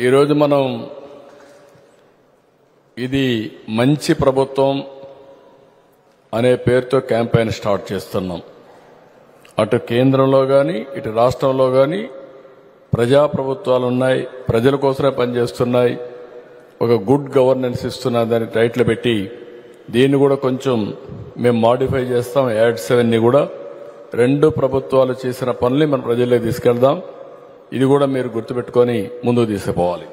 ఈరోజు మనం ఇది మంచి ప్రభుత్వం అనే పేరుతో క్యాంపెయిన్ స్టార్ట్ చేస్తున్నాం. అటు కేంద్రంలో కానీ ఇటు రాష్ట్రంలో కానీ ప్రజాప్రభుత్వాలు ఉన్నాయి ప్రజల కోసమే పనిచేస్తున్నాయి. ఒక గుడ్ గవర్నెన్స్ ఇస్తున్న దాని టైట్లు పెట్టి దీన్ని కూడా కొంచెం మేము మాడిఫై చేస్తాం యాడ్ అవన్నీ కూడా. రెండు ప్రభుత్వాలు చేసిన పనుల్ని మన ప్రజల్లోకి తీసుకెళ్దాం. ఇది కూడా మీరు గుర్తుపెట్టుకొని ముందుకు తీసుకుపోవాలి.